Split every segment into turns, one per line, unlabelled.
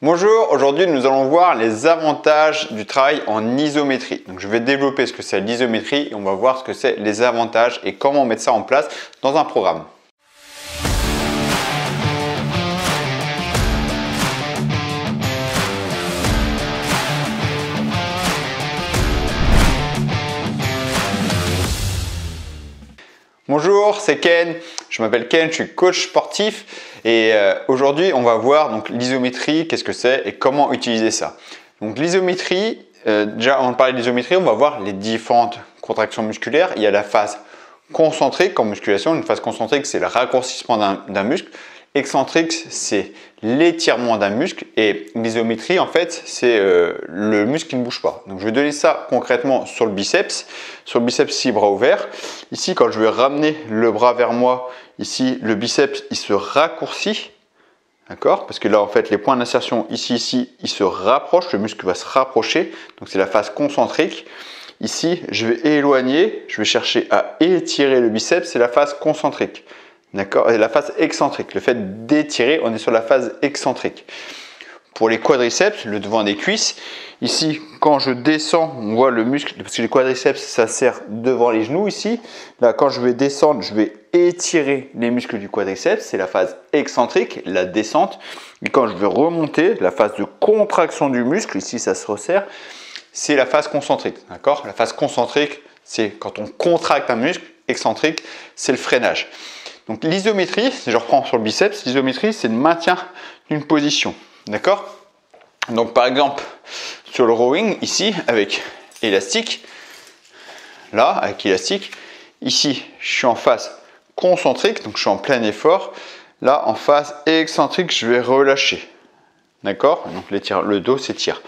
Bonjour, aujourd'hui nous allons voir les avantages du travail en isométrie. Donc je vais développer ce que c'est l'isométrie et on va voir ce que c'est les avantages et comment mettre ça en place dans un programme. Bonjour, c'est Ken. Je m'appelle Ken, je suis coach sportif et euh, aujourd'hui on va voir donc l'isométrie, qu'est-ce que c'est et comment utiliser ça. Donc l'isométrie, euh, déjà avant de parler de l'isométrie, on va voir les différentes contractions musculaires. Il y a la phase concentrique en musculation. Une phase concentrique, c'est le raccourcissement d'un muscle. Excentrique, c'est l'étirement d'un muscle et l'isométrie, en fait, c'est euh, le muscle qui ne bouge pas. Donc, je vais donner ça concrètement sur le biceps, sur le biceps ici, bras ouverts. Ici, quand je vais ramener le bras vers moi, ici, le biceps, il se raccourcit. D'accord? Parce que là, en fait, les points d'insertion ici, ici, ils se rapprochent, le muscle va se rapprocher. Donc, c'est la phase concentrique. Ici, je vais éloigner, je vais chercher à étirer le biceps, c'est la phase concentrique. D'accord La phase excentrique, le fait d'étirer, on est sur la phase excentrique. Pour les quadriceps, le devant des cuisses, ici, quand je descends, on voit le muscle, parce que les quadriceps, ça sert devant les genoux ici. Là, quand je vais descendre, je vais étirer les muscles du quadriceps, c'est la phase excentrique, la descente. Et quand je vais remonter, la phase de contraction du muscle, ici, ça se resserre, c'est la phase concentrique. D'accord? La phase concentrique, c'est quand on contracte un muscle, excentrique, c'est le freinage. Donc l'isométrie, si je reprends sur le biceps, l'isométrie, c'est le maintien d'une position. D'accord? Donc par exemple, sur le rowing, ici, avec élastique, là, avec élastique, ici, je suis en phase concentrique, donc je suis en plein effort. Là, en phase excentrique, je vais relâcher. D'accord? Donc le dos s'étire.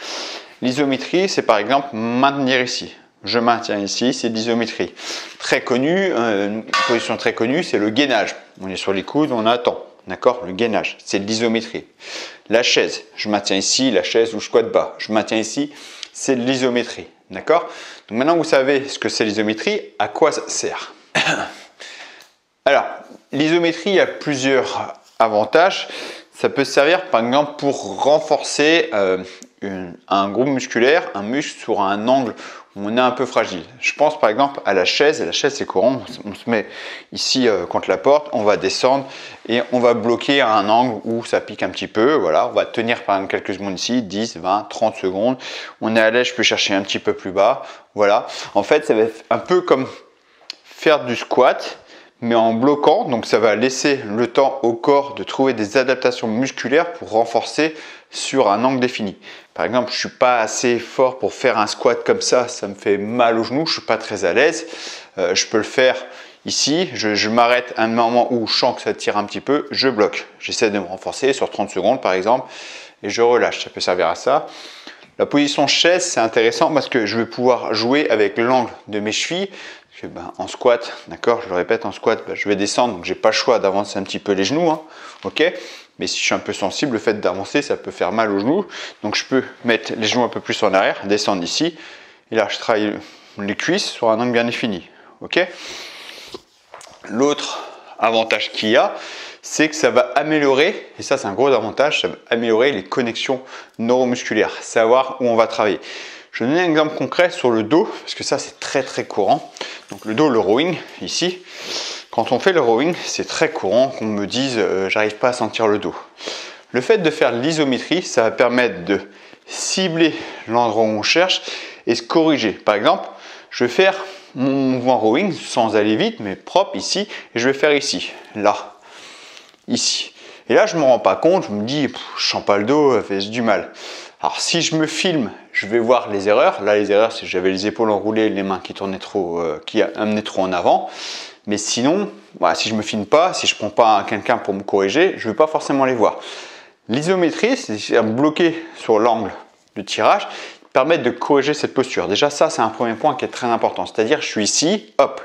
L'isométrie, c'est par exemple maintenir ici je maintiens ici, c'est l'isométrie. Très connu, euh, une position très connue, c'est le gainage. On est sur les coudes, on attend. D'accord Le gainage, c'est l'isométrie. La chaise, je maintiens ici, la chaise où je squatte bas. Je maintiens ici, c'est l'isométrie. D'accord Donc maintenant vous savez ce que c'est l'isométrie, à quoi ça sert Alors, l'isométrie a plusieurs avantages. Ça peut servir par exemple pour renforcer euh, un groupe musculaire, un muscle sur un angle on est un peu fragile. Je pense par exemple à la chaise, et la chaise c'est courant, on se met ici euh, contre la porte, on va descendre et on va bloquer à un angle où ça pique un petit peu, voilà, on va tenir par exemple quelques secondes ici, 10, 20, 30 secondes, on est à l'aise, je peux chercher un petit peu plus bas, voilà. En fait ça va être un peu comme faire du squat, mais en bloquant, donc ça va laisser le temps au corps de trouver des adaptations musculaires pour renforcer sur un angle défini. Par exemple, je suis pas assez fort pour faire un squat comme ça, ça me fait mal au genou, je suis pas très à l'aise. Euh, je peux le faire ici, je, m'arrête à un moment où je sens que ça tire un petit peu, je bloque. J'essaie de me renforcer sur 30 secondes par exemple, et je relâche, ça peut servir à ça. La position chaise, c'est intéressant parce que je vais pouvoir jouer avec l'angle de mes chevilles. Ben, en squat, d'accord, je le répète, en squat, ben, je vais descendre, donc j'ai pas le choix d'avancer un petit peu les genoux, hein, mais si je suis un peu sensible, le fait d'avancer, ça peut faire mal aux genoux. Donc je peux mettre les genoux un peu plus en arrière, descendre ici. Et là, je travaille les cuisses sur un angle bien défini. Ok L'autre avantage qu'il y a, c'est que ça va améliorer, et ça c'est un gros avantage, ça va améliorer les connexions neuromusculaires, savoir où on va travailler. Je vais donner un exemple concret sur le dos, parce que ça c'est très très courant. Donc le dos, le rowing, ici. Quand on fait le rowing, c'est très courant qu'on me dise euh, j'arrive pas à sentir le dos. Le fait de faire l'isométrie, ça va permettre de cibler l'endroit où on cherche et se corriger. Par exemple, je vais faire mon mouvement rowing sans aller vite, mais propre ici, et je vais faire ici, là, ici. Et là, je ne me rends pas compte, je me dis, je sens pas le dos, fait du mal. Alors, si je me filme, je vais voir les erreurs. Là, les erreurs, c'est que j'avais les épaules enroulées, les mains qui tournaient trop, euh, qui amenaient trop en avant. Mais sinon, si je me filme pas, si je prends pas quelqu'un pour me corriger, je ne vais pas forcément les voir. L'isométrie, c'est bloquer sur l'angle de tirage, permet de corriger cette posture. Déjà, ça, c'est un premier point qui est très important. C'est-à-dire, je suis ici, hop.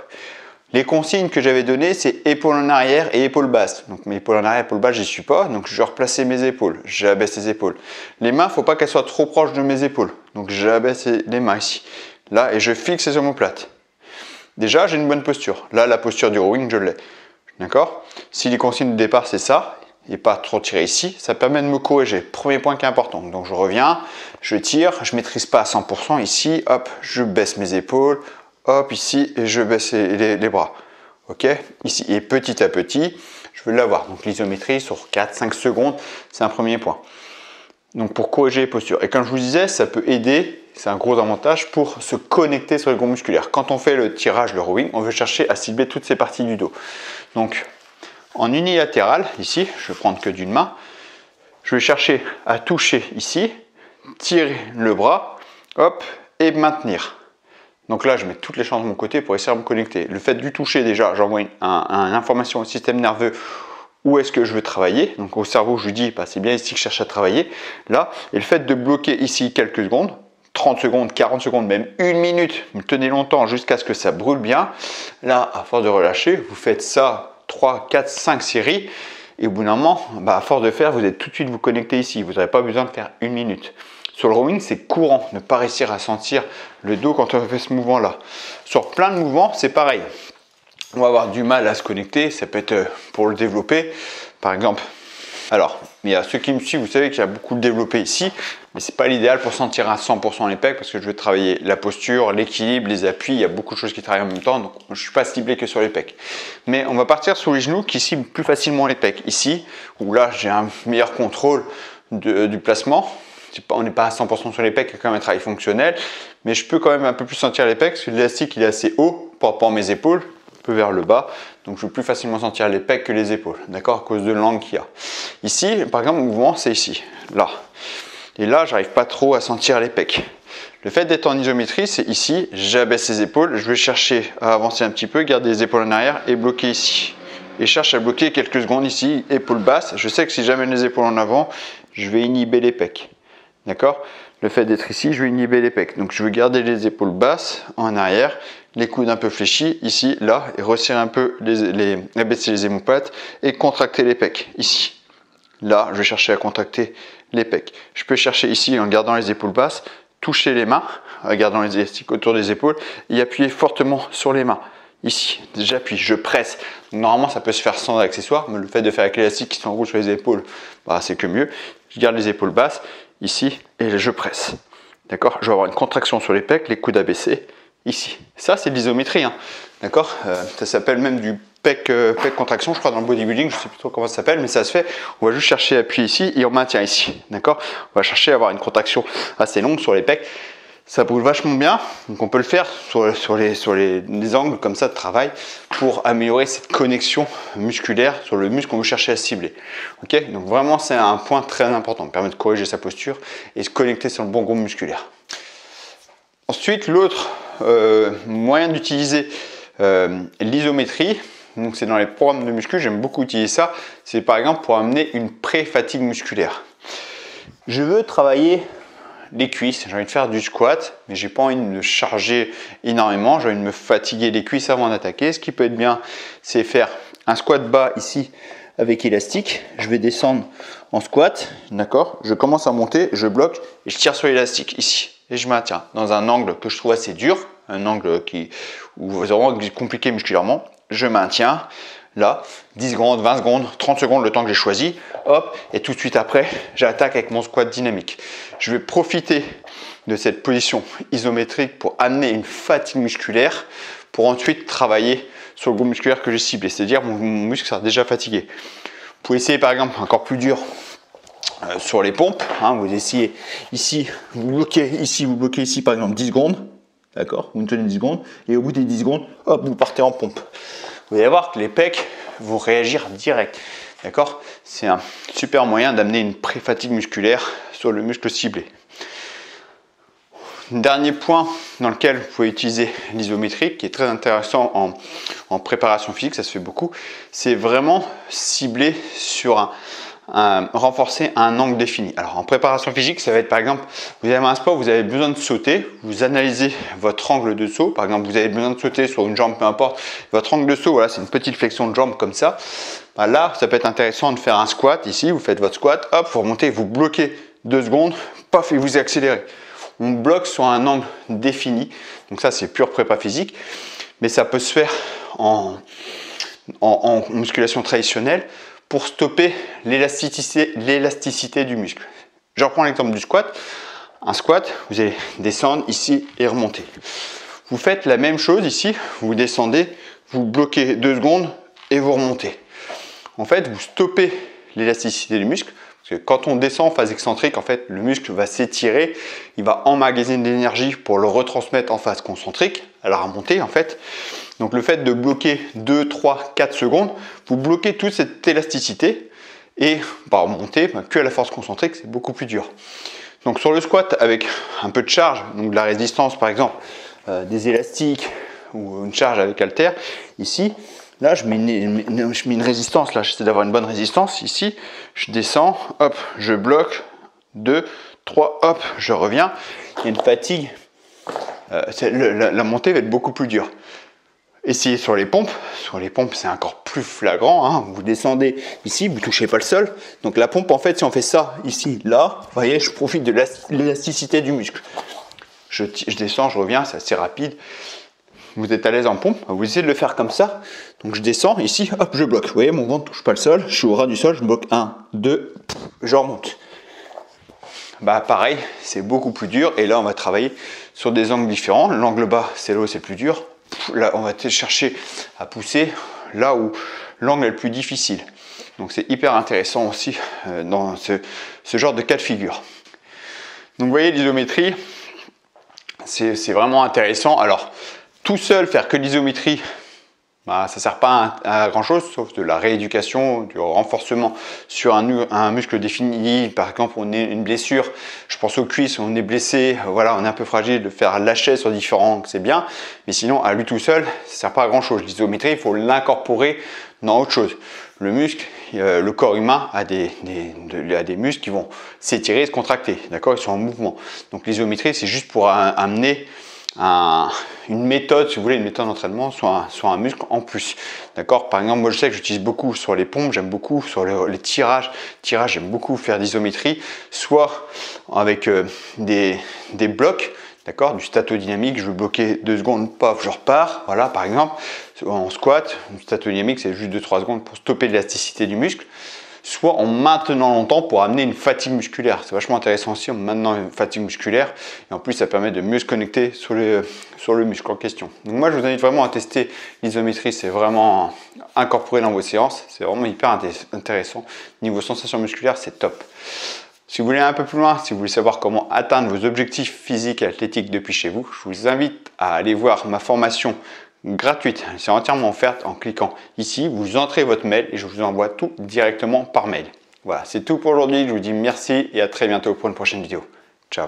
Les consignes que j'avais données, c'est épaule en arrière et épaule basse. Donc mes épaules en arrière, épaule basse, j'y suis pas. Donc je vais replacer mes épaules. J'abaisse les épaules. Les mains, faut pas qu'elles soient trop proches de mes épaules. Donc j'abaisse les mains ici. Là, et je fixe les omoplates. Déjà, j'ai une bonne posture. Là, la posture du rowing, je l'ai. D'accord? Si les consignes de départ, c'est ça, et pas trop tirer ici, ça permet de me corriger. Premier point qui est important. Donc je reviens, je tire, je maîtrise pas à 100% ici, hop, je baisse mes épaules, hop, ici, et je baisse les, bras. Ok? Ici, et petit à petit, je veux l'avoir. Donc l'isométrie sur 4-5 secondes, c'est un premier point. Donc pour corriger les postures. Et comme je vous disais, ça peut aider, c'est un gros avantage pour se connecter sur les groupes musculaires. Quand on fait le tirage, le rowing, on veut chercher à cibler toutes ces parties du dos. Donc en unilatéral, ici, je vais prendre que d'une main, je vais chercher à toucher ici, tirer le bras, hop, et maintenir. Donc là, je mets toutes les chances de mon côté pour essayer de me connecter. Le fait du toucher, déjà, j'envoie une, information au système nerveux où est-ce que je veux travailler. Donc au cerveau, je lui dis, bah, c'est bien ici que je cherche à travailler. Là, et le fait de bloquer ici quelques secondes, 30 secondes, 40 secondes, même une minute, vous tenez longtemps jusqu'à ce que ça brûle bien. Là, à force de relâcher, vous faites ça 3, 4, 5 séries. Et au bout d'un moment, bah, à force de faire, vous êtes tout de suite vous connecter ici. Vous n'avez pas besoin de faire une minute. Sur le rowing, c'est courant ne pas réussir à sentir le dos quand on fait ce mouvement-là. Sur plein de mouvements, c'est pareil. On va avoir du mal à se connecter. Ça peut être euh, pour le développer. Par exemple, alors, il y a ceux qui me suivent, vous savez qu'il y a beaucoup de développé ici, mais ce n'est pas l'idéal pour sentir à 100% les pecs parce que je veux travailler la posture, l'équilibre, les appuis, il y a beaucoup de choses qui travaillent en même temps, donc je ne suis pas ciblé que sur les pecs. Mais on va partir sur les genoux qui ciblent plus facilement les pecs. Ici, où là j'ai un meilleur contrôle du placement, on n'est pas à 100% sur les pecs, il y a quand même un travail fonctionnel, mais je peux quand même un peu plus sentir les pecs parce que l'élastique il est assez haut par rapport à mes épaules, peu vers le bas. Donc je peux plus facilement sentir les pecs que les épaules, d'accord, à cause de l'angle qu'il y a. Ici, par exemple, le mouvement, c'est ici, là. Et là, j'arrive pas trop à sentir les pecs. Le fait d'être en isométrie, c'est ici, j'abaisse les épaules, je vais chercher à avancer un petit peu, garder les épaules en arrière et bloquer ici. Et cherche à bloquer quelques secondes ici, épaules basses. Je sais que si j'amène les épaules en avant, je vais inhiber les pecs. D'accord Le fait d'être ici, je vais inhiber les pecs. Donc je vais garder les épaules basses en arrière les coudes un peu fléchis, ici, là, et resserrer un peu, les, abaisser les hémopates et contracter les pecs, ici. Là, je vais chercher à contracter les pecs. Je peux chercher ici en gardant les épaules basses, toucher les mains, en gardant les élastiques autour des épaules, et appuyer fortement sur les mains. Ici, j'appuie, je presse. Normalement, ça peut se faire sans accessoire, mais le fait de faire avec l'élastique qui s'enroule sur les épaules, bah, c'est que mieux. Je garde les épaules basses, ici, et je presse. D'accord? Je vais avoir une contraction sur les pecs, les coudes abaissés, ici. Ça, c'est de l'isométrie. Hein. D'accord? Euh, Ça s'appelle même du pec, euh, pec, contraction, je crois, dans le bodybuilding. Je ne sais plus trop comment ça s'appelle, mais ça se fait. On va juste chercher à appuyer ici et on maintient ici. D'accord? On va chercher à avoir une contraction assez longue sur les pecs. Ça brûle vachement bien, donc on peut le faire sur, les, les, angles comme ça de travail pour améliorer cette connexion musculaire sur le muscle qu'on veut chercher à cibler. Ok? Donc vraiment c'est un point très important, permet de corriger sa posture et se connecter sur le bon groupe musculaire. Ensuite, l'autre euh, moyen d'utiliser euh, l'isométrie, donc c'est dans les programmes de muscu, j'aime beaucoup utiliser ça, c'est par exemple pour amener une pré-fatigue musculaire. Je veux travailler les cuisses, j'ai envie de faire du squat, mais j'ai pas envie de me charger énormément, j'ai envie de me fatiguer les cuisses avant d'attaquer. Ce qui peut être bien, c'est faire un squat bas ici avec élastique. Je vais descendre en squat, d'accord? Je commence à monter, je bloque et je tire sur l'élastique ici et je maintiens dans un angle que je trouve assez dur, un angle qui où vraiment compliqué musculairement. Je maintiens là 10 secondes, 20 secondes, 30 secondes le temps que j'ai choisi. Hop, et tout de suite après, j'attaque avec mon squat dynamique. Je vais profiter de cette position isométrique pour amener une fatigue musculaire pour ensuite travailler sur le groupe musculaire que j'ai ciblé, c'est-à-dire mon, mon muscle sera déjà fatigué. Vous pouvez essayer par exemple encore plus dur euh, sur les pompes. Hein, vous essayez ici, vous bloquez ici, vous bloquez ici par exemple 10 secondes. D'accord Vous tenez 10 secondes et au bout des 10 secondes, hop, vous partez en pompe. Vous allez voir que les pecs vont réagir direct. D'accord C'est un super moyen d'amener une pré-fatigue musculaire sur le muscle ciblé. Dernier point dans lequel vous pouvez utiliser l'isométrie, qui est très intéressant en, en préparation physique, ça se fait beaucoup, c'est vraiment cibler sur un, renforcer un angle défini. Alors en préparation physique, ça va être par exemple, vous avez un sport, vous avez besoin de sauter, vous analysez votre angle de saut. Par exemple, vous avez besoin de sauter sur une jambe, peu importe. Votre angle de saut, voilà, c'est une petite flexion de jambe comme ça. Bah, là, ça peut être intéressant de faire un squat ici. Vous faites votre squat, hop, vous remontez, vous bloquez deux secondes, paf, et vous accélérez. On bloque sur un angle défini. Donc ça, c'est pure prépa physique. Mais ça peut se faire en musculation traditionnelle pour stopper l'élasticité du muscle. Je reprends l'exemple du squat. Un squat, vous allez descendre ici et remonter. Vous faites la même chose ici, vous descendez, vous bloquez deux secondes et vous remontez. En fait, vous stoppez l'élasticité du muscle. Parce que quand on descend en phase excentrique, en fait, le muscle va s'étirer, il va emmagasiner de l'énergie pour le retransmettre en phase concentrique, à la remontée en fait. Donc le fait de bloquer 2, 3, 4 secondes, vous bloquez toute cette élasticité et par remonter, bah, que à la force concentrique, c'est beaucoup plus dur. Donc sur le squat avec un peu de charge, donc de la résistance par exemple, euh, des élastiques ou une charge avec halter, ici, là je mets une, je résistance, là j'essaie d'avoir une bonne résistance, ici je descends, hop, je bloque, 2, 3, hop, je reviens, il y a une fatigue, euh, la montée va être beaucoup plus dure. Essayez sur les pompes. Sur les pompes, c'est encore plus flagrant. Hein. Vous descendez ici, vous touchez pas le sol. Donc la pompe, en fait, si on fait ça ici, là, vous voyez, je profite de l'élasticité du muscle. Je, descends, je reviens, c'est assez rapide. Vous êtes à l'aise en pompe, vous essayez de le faire comme ça. Donc je descends, ici, hop, je bloque. Vous voyez, mon ventre touche pas le sol. Je suis au ras du sol, je bloque 1, 2, je remonte. Bah pareil, c'est beaucoup plus dur. Et là, on va travailler sur des angles différents. L'angle bas, c'est là où c'est plus dur là, on va chercher à pousser là où l'angle est le plus difficile. Donc c'est hyper intéressant aussi euh, dans ce, ce, genre de cas de figure. Donc vous voyez l'isométrie, c'est vraiment intéressant. Alors tout seul faire que l'isométrie, bah, ça ne sert pas à, grand chose, sauf de la rééducation, du renforcement sur un, muscle défini. Par exemple, on a une blessure, je pense aux cuisses, on est blessé, voilà, on est un peu fragile, de faire lâcher sur différents, c'est bien. Mais sinon, à lui tout seul, ça ne sert pas à grand chose. L'isométrie, il faut l'incorporer dans autre chose. Le muscle, euh, le corps humain a des, des, des muscles qui vont s'étirer se contracter, d'accord Ils sont en mouvement. Donc l'isométrie, c'est juste pour amener une méthode, si vous voulez, une méthode d'entraînement soit un, un muscle en plus. D'accord? Par exemple, moi je sais que j'utilise beaucoup sur les pompes, j'aime beaucoup sur les tirages. Tirage, j'aime beaucoup faire d'isométrie, soit avec euh, des, des blocs, d'accord, du statodynamique, je veux bloquer deux secondes, paf, je repars, voilà, par exemple, en squat, une statodynamique, c'est juste 2-3 secondes pour stopper l'élasticité du muscle soit en maintenant longtemps pour amener une fatigue musculaire. C'est vachement intéressant aussi en maintenant une fatigue musculaire et en plus ça permet de mieux se connecter sur le, sur le muscle en question. Donc moi je vous invite vraiment à tester l'isométrie, c'est vraiment incorporé dans vos séances, c'est vraiment hyper intéressant. Niveau sensation musculaire, c'est top. Si vous voulez un peu plus loin, si vous voulez savoir comment atteindre vos objectifs physiques et athlétiques depuis chez vous, je vous invite à aller voir ma formation gratuite. C'est entièrement offerte en cliquant ici. Vous entrez votre mail et je vous envoie tout directement par mail. Voilà, c'est tout pour aujourd'hui. Je vous dis merci et à très bientôt pour une prochaine vidéo. Ciao